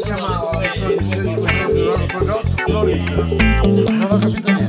se llama Florida.